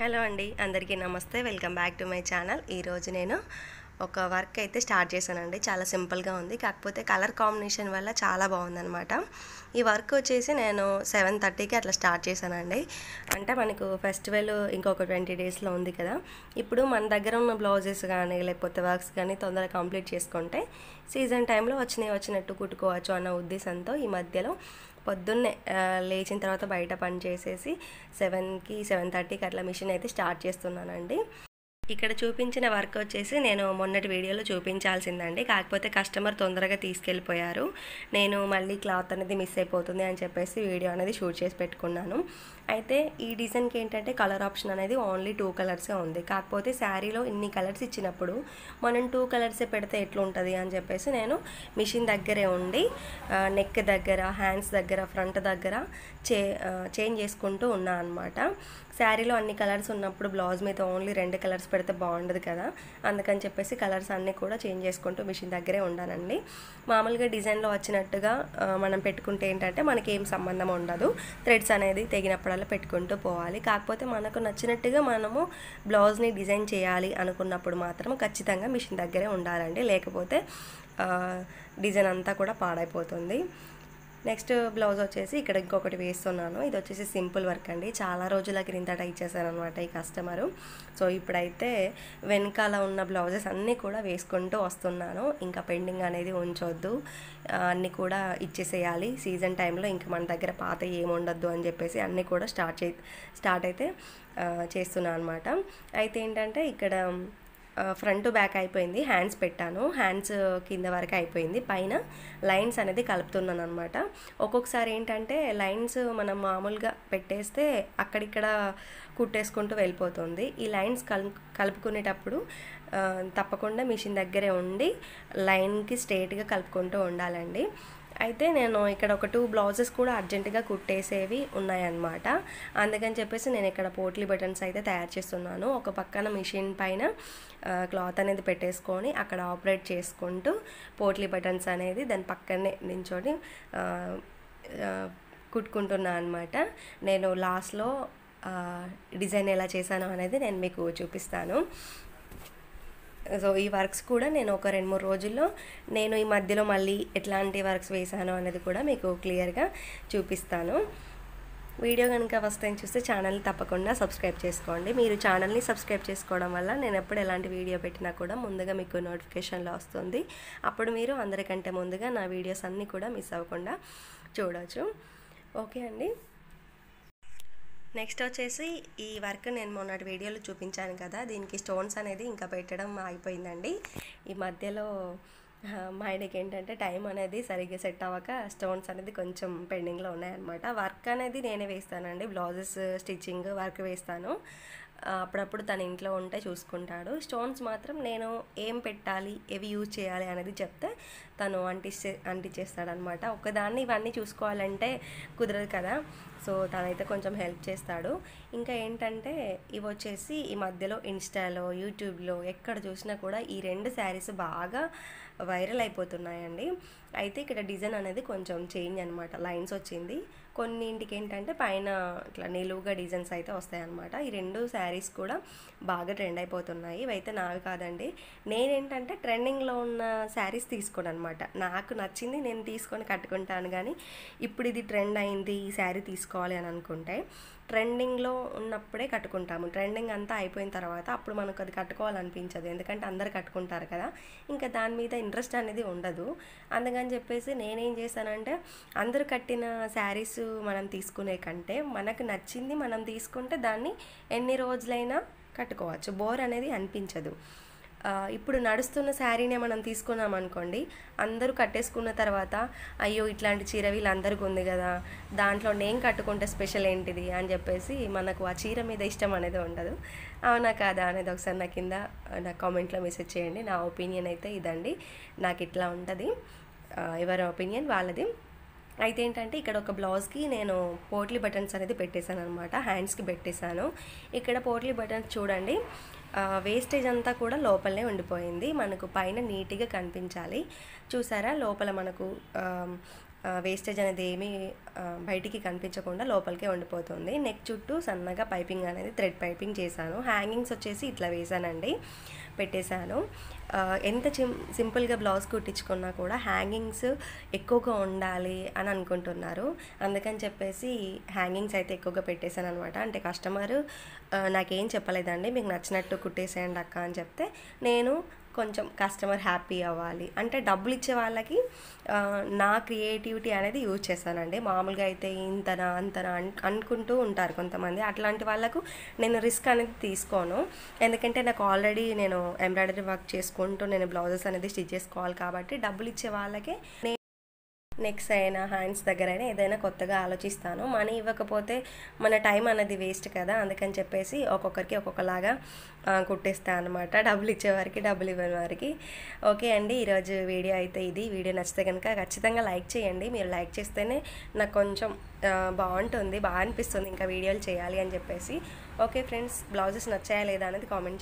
Hello అండి అందరికీ నమస్తే. Welcome back to my channel. ఈరోజు నేను ఒక వర్క్ అయితే స్టార్ట్ చేశానండి. చాలా సింపుల్గా ఉంది. కాకపోతే కలర్ కాంబినేషన్ వల్ల చాలా బాగుందనమాట ఈ వర్క్ వచ్చేసి నేను సెవెన్ థర్టీకి అట్లా స్టార్ట్ చేశానండి. అంటే మనకు ఫెస్టివల్ ఇంకొక ట్వంటీ డేస్లో ఉంది కదా. ఇప్పుడు మన దగ్గర ఉన్న బ్లౌజెస్ కానీ లేకపోతే వర్క్స్ కానీ తొందరగా కంప్లీట్ చేసుకుంటే సీజన్ టైంలో వచ్చినాయి వచ్చినట్టు కుట్టుకోవచ్చు అన్న ఉద్దేశంతో ఈ మధ్యలో పొద్దున్నే లేచిన తర్వాత బయట పని చేసేసి సెవెన్కి సెవెన్ థర్టీకి అట్లా మిషన్ అయితే స్టార్ట్ చేస్తున్నానండి. ఇక్కడ చూపించిన వర్క్ వచ్చేసి నేను మొన్నటి వీడియోలో చూపించాల్సిందండి. కాకపోతే కస్టమర్ తొందరగా తీసుకెళ్ళిపోయారు. నేను మళ్ళీ క్లాత్ అనేది మిస్ అయిపోతుంది అని చెప్పేసి వీడియో అనేది షూట్ చేసి పెట్టుకున్నాను. అయితే ఈ డిజైన్కి ఏంటంటే కలర్ ఆప్షన్ అనేది ఓన్లీ టూ కలర్సే ఉంది. కాకపోతే శారీలో ఇన్ని కలర్స్ ఇచ్చినప్పుడు మనం టూ కలర్సే పెడితే ఎట్లుంటుంది అని చెప్పేసి నేను మిషన్ దగ్గరే ఉండి నెక్ దగ్గర హ్యాండ్స్ దగ్గర ఫ్రంట్ దగ్గర చే చేంజ్ చేసుకుంటూ ఉన్నా అనమాట శారీలో అన్ని కలర్స్ ఉన్నప్పుడు బ్లౌజ్ మీద ఓన్లీ రెండు కలర్స్ పెడితే బాగుండదు కదా. అందుకని చెప్పేసి కలర్స్ అన్నీ కూడా చేంజ్ చేసుకుంటూ మిషన్ దగ్గరే ఉండానండి. మామూలుగా డిజైన్లో వచ్చినట్టుగా మనం పెట్టుకుంటే ఏంటంటే మనకి ఏం సంబంధం ఉండదు. థ్రెడ్స్ అనేది తెగినప్పుడల్లా పెట్టుకుంటూ పోవాలి. కాకపోతే మనకు నచ్చినట్టుగా మనము బ్లౌజ్ని డిజైన్ చేయాలి అనుకున్నప్పుడు మాత్రం ఖచ్చితంగా మిషన్ దగ్గరే ఉండాలండి. లేకపోతే డిజైన్ అంతా కూడా పాడైపోతుంది. నెక్స్ట్ బ్లౌజ్ వచ్చేసి ఇక్కడ ఇంకొకటి వేస్తున్నాను. ఇది వచ్చేసి సింపుల్ వర్క్ అండి. చాలా రోజుల క్రిందట ఇచ్చేసాను అనమాట ఈ కస్టమరు. సో ఇప్పుడైతే వెనకాల ఉన్న బ్లౌజెస్ అన్నీ కూడా వేసుకుంటూ వస్తున్నాను. ఇంకా పెండింగ్ అనేది ఉంచొద్దు. అన్నీ కూడా ఇచ్చేసేయాలి. సీజన్ టైంలో ఇంకా మన దగ్గర పాత ఏముండద్దు అని చెప్పేసి అన్నీ కూడా స్టార్ట్ చే స్టార్ట్ అయితే చేస్తున్నాను అనమాట అయితే ఏంటంటే ఇక్కడ ఫ్రంట్ బ్యాక్ అయిపోయింది హ్యాండ్స్ పెట్టాను హ్యాండ్స్ కింద వరకు అయిపోయింది. పైన లైన్స్ అనేది కలుపుతున్నాను అనమాట ఒక్కొక్కసారి ఏంటంటే లైన్స్ మనం మామూలుగా పెట్టేస్తే అక్కడిక్కడ కుట్టేసుకుంటూ వెళ్ళిపోతుంది. ఈ లైన్స్ కలు కలుపుకునేటప్పుడు తప్పకుండా మిషన్ దగ్గరే ఉండి లైన్కి స్ట్రేట్గా కలుపుకుంటూ ఉండాలండి. అయితే నేను ఇక్కడ ఒక టూ బ్లౌజెస్ కూడా అర్జెంటుగా కుట్టేసేవి ఉన్నాయన్నమాట. అందుకని చెప్పేసి నేను ఇక్కడ పోట్లీ బటన్స్ అయితే తయారు చేస్తున్నాను. ఒక పక్కన మిషన్ పైన క్లాత్ అనేది పెట్టేసుకొని అక్కడ ఆపరేట్ చేసుకుంటూ పోట్లీ బటన్స్ అనేది దాని పక్కనే నించొని కుట్టుకుంటున్నాను కుట్టుకుంటున్నా అనమాట నేను లాస్ట్లో డిజైన్ ఎలా చేశాను అనేది నేను మీకు చూపిస్తాను. సో ఈ వర్క్స్ కూడా నేను ఒక రెండు మూడు రోజుల్లో నేను ఈ మధ్యలో మళ్ళీ ఎట్లాంటి వర్క్స్ వేశాను అనేది కూడా మీకు క్లియర్గా చూపిస్తాను. వీడియో కనుక ఫస్ట్ టైం చూస్తే ఛానల్ని తప్పకుండా సబ్స్క్రైబ్ చేసుకోండి. మీరు ఛానల్ని సబ్స్క్రైబ్ చేసుకోవడం వల్ల నేను ఎప్పుడు ఎలాంటి వీడియో పెట్టినా కూడా ముందుగా మీకు నోటిఫికేషన్లో వస్తుంది. అప్పుడు మీరు అందరికంటే ముందుగా నా వీడియోస్ అన్నీ కూడా మిస్ అవ్వకుండా చూడవచ్చు ఓకే అండి. నెక్స్ట్ వచ్చేసి ఈ వర్క్ నేను మొన్నటి వీడియోలో చూపించాను కదా దీనికి స్టోన్స్ అనేది ఇంకా పెట్టడం అయిపోయిందండి ఈ మధ్యలో మా ఆయనకి ఏంటంటే టైం అనేది సరిగ్గా సెట్ అవ్వక స్టోన్స్ అనేది కొంచెం పెండింగ్లో ఉన్నాయన్నమాట. వర్క్ అనేది నేనే వేస్తానండి బ్లౌజెస్ స్టిచ్చింగ్ వర్క్ వేస్తాను. అప్పుడప్పుడు తన ఇంట్లో ఉంటే చూసుకుంటాడు. స్టోన్స్ మాత్రం నేను ఏం పెట్టాలి ఏవి యూజ్ చేయాలి అనేది చెప్తే తను అంటిస్తే అంటించేస్తాడనమాట. ఒకదాన్ని ఇవన్నీ చూసుకోవాలంటే కుదరదు కదా. సో తనైతే కొంచెం హెల్ప్ చేస్తాడు. ఇంకా ఏంటంటే ఇవి వచ్చేసి ఈ మధ్యలో ఇన్స్టాలో యూట్యూబ్లో ఎక్కడ చూసినా కూడా ఈ రెండు శారీస్ బాగా వైరల్ అయిపోతున్నాయండి. అయితే ఇక్కడ డిజైన్ అనేది కొంచెం చేంజ్ అనమాట. లైన్స్ వచ్చింది. కొన్నింటికి ఏంటంటే పైన ఇట్లా నిలువుగా డిజైన్స్ అయితే వస్తాయన్నమాట. ఈ రెండు శారీస్ కూడా బాగా ట్రెండ్ అయిపోతున్నాయి. ఇవైతే నావి కాదండి. నేనేంటంటే ట్రెండింగ్లో ఉన్న శారీస్ తీసుకోను అనమాట నాకు నచ్చింది నేను తీసుకొని కట్టుకుంటాను కానీ ఇప్పుడు ఇది ట్రెండ్ అయింది ఈ శారీ తీసుకోవాలి అని అనుకుంటే ట్రెండింగ్లో ఉన్నప్పుడే కట్టుకుంటాము. ట్రెండింగ్ అంతా అయిపోయిన తర్వాత అప్పుడు మనకు అది కట్టుకోవాలనిపించదు. ఎందుకంటే అందరు కట్టుకుంటారు కదా. ఇంకా దాని మీద ఇంట్రెస్ట్ అనేది ఉండదు. అందుకని చెప్పేసి నేనేం చేశానంటే అందరూ కట్టిన శారీస్ మనం తీసుకునే కంటే మనకు నచ్చింది మనం తీసుకుంటే దాన్ని ఎన్ని రోజులైనా కట్టుకోవచ్చు. బోర్ అనేది అనిపించదు. ఇప్పుడు నడుస్తున్న శారీనే మనం తీసుకున్నాం అనుకోండి. అందరూ కట్టేసుకున్న తర్వాత అయ్యో ఇట్లాంటి చీర వీళ్ళందరికీ ఉంది కదా దాంట్లో నేను కట్టుకుంటే స్పెషల్ ఏంటిది? అని చెప్పేసి మనకు ఆ చీర మీద ఇష్టం అనేది ఉండదు. అవునా కాదా అనేది ఒకసారి నా కింద నా కామెంట్లో మెసేజ్ చేయండి. నా ఒపీనియన్ అయితే ఇదండి. నాకు ఇట్లా ఉంటుంది. ఎవరి ఒపీనియన్ వాళ్ళది. అయితే ఏంటంటే ఇక్కడ ఒక బ్లౌజ్కి నేను పోట్లీ బటన్స్ అనేది పెట్టేశాను అనమాట హ్యాండ్స్కి పెట్టేశాను. ఇక్కడ పోట్లీ బటన్స్ చూడండి వేస్టేజ్ అంతా కూడా లోపలనే ఉండిపోయింది మనకు పైన నీట్గా కనిపించాలి. చూసారా? లోపల మనకు వేస్టేజ్ అనేది ఏమీ బయటికి కనిపించకుండా లోపలికే ఉండిపోతుంది. నెక్ చుట్టూ సన్నగా పైపింగ్ అనేది థ్రెడ్ పైపింగ్ చేశాను. హ్యాంగింగ్స్ వచ్చేసి ఇట్లా వేసానండి పెట్టేశాను. ఎంత చిం సింపుల్గా బ్లౌజ్ కుట్టించుకున్నా కూడా హ్యాంగింగ్స్ ఎక్కువగా ఉండాలి అని అనుకుంటున్నారు. అందుకని చెప్పేసి హ్యాంగింగ్స్ అయితే ఎక్కువగా పెట్టేశాను అనమాట అంటే కస్టమర్ నాకేం చెప్పలేదండి. మీకు నచ్చినట్టు కుట్టేసేయండి అక్క అని చెప్తే నేను కొంచెం కస్టమర్ హ్యాపీ అవ్వాలి. అంటే డబ్బులు ఇచ్చే వాళ్ళకి నా క్రియేటివిటీ అనేది యూజ్ చేస్తానండి. మామూలుగా అయితే ఇంతనా అంతనా అన్ అనుకుంటూ ఉంటారు కొంతమంది. అట్లాంటి వాళ్ళకు నేను రిస్క్ అనేది తీసుకోను. ఎందుకంటే నాకు ఆల్రెడీ నేను ఎంబ్రాయిడరీ వర్క్ చేసుకుంటూ నేను బ్లౌజెస్ అనేది స్టిచ్ చేసుకోవాలి కాబట్టి డబ్బులు ఇచ్చే వాళ్ళకే నేను నెక్స్ అయినా హ్యాండ్స్ దగ్గర అయినా ఏదైనా కొత్తగా ఆలోచిస్తాను. మనీ ఇవ్వకపోతే మన టైం అనేది వేస్ట్ కదా అందుకని చెప్పేసి ఒక్కొక్కరికి ఒక్కొక్కలాగా ఆ, కుట్టేస్తాను అనమాట డబ్బులు ఇచ్చేవారికి డబ్బులు ఇవ్వని వారికి. ఓకే అండి ఈరోజు వీడియో అయితే ఇది. వీడియో నచ్చితే కనుక ఖచ్చితంగా లైక్ చేయండి. మీరు లైక్ చేస్తేనే నాకు కొంచెం బాగుంటుంది బాగా అనిపిస్తుంది ఇంకా వీడియోలు చేయాలి అని చెప్పేసి. ఓకే ఫ్రెండ్స్ బ్లౌజెస్ నచ్చాయా లేదా అనేది కామెంట్